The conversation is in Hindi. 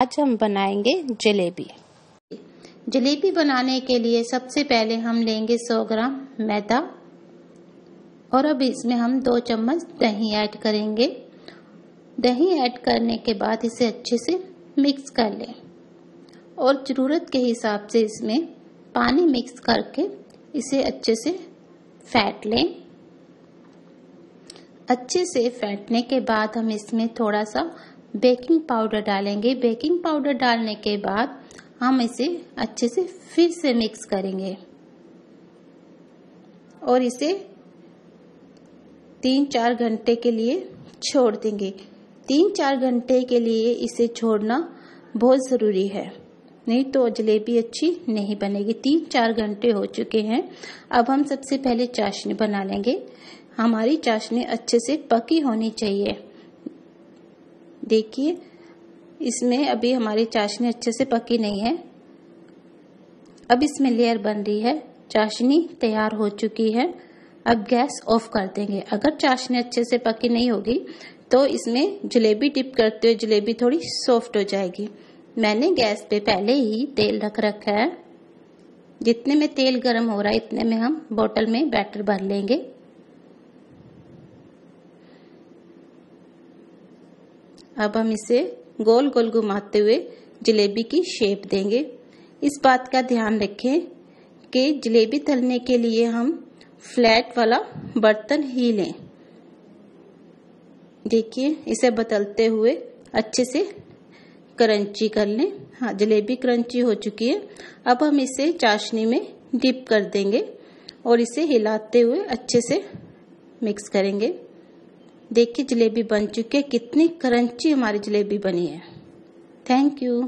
आज हम बनाएँगे जलेबी। जलेबी बनाने के लिए सबसे पहले हम लेंगे 100 ग्राम मैदा और अब इसमें हम दो चम्मच दही ऐड करेंगे। दही ऐड करने के बाद इसे अच्छे से मिक्स कर लें और ज़रूरत के हिसाब से इसमें पानी मिक्स करके इसे अच्छे से फैट लें। अच्छे से फैटने के बाद हम इसमें थोड़ा सा बेकिंग पाउडर डालेंगे। बेकिंग पाउडर डालने के बाद हम इसे अच्छे से फिर से मिक्स करेंगे। और इसे तीन चार घंटे के लिए छोड़ देंगे। तीन चार घंटे के लिए इसे छोड़ना बहुत ज़रूरी है। नहीं तो जलेबी अच्छी नहीं बनेगी। तीन चार घंटे हो चुके हैं। अब हम सबसे पहले चाशनी बना लेंगे। हमारी चाशनी अच्छे से पकी होनी चाहिए। देखिए, इसमें अभी हमारी चाशनी अच्छे से पकी नहीं है। अब इसमें लेयर बन रही है। चाशनी तैयार हो चुकी है। अब गैस ऑफ़ कर देंगे। अगर चाशनी अच्छे से पकी नहीं होगी तो इसमें जलेबी टिप करते हुए जलेबी थोड़ी सॉफ्ट हो जाएगी। मैंने गैस पे पहले ही तेल रख रखा है। जितने में तेल गर्म हो रहा है, इतने में हम बोतल में बैटर भर लेंगे। अब हम इसे गोल गोल घुमाते हुए जलेबी की शेप देंगे। इस बात का ध्यान रखें कि जलेबी तलने के लिए हम फ्लैट वाला बर्तन ही लें। देखिए, इसे बदलते हुए अच्छे से क्रंची कर लें। हाँ जलेबी क्रंची हो चुकी है। अब हम इसे चाशनी में डिप कर देंगे और इसे हिलाते हुए अच्छे से मिक्स करेंगे। देखिए जलेबी बन चुकी है। कितनी क्रंची हमारी जलेबी बनी है। Thank you